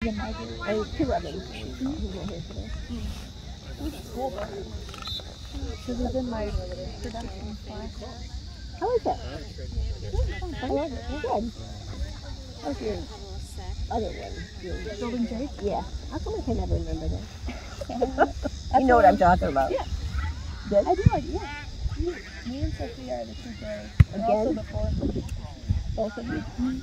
Two of them who were here today. In my production class. How is it? I love it. Good. Your other one? Golden Drake? Yeah. How come I can never remember that? you know what I'm talking about. Yeah. Good? I do, I do, yeah. Me, me and Sophie are the two girls. And Again? also the fourth. Both of you?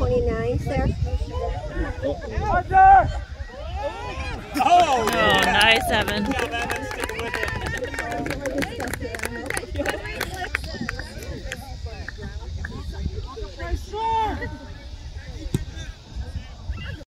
29, Sarah? Oh, nice, Evan.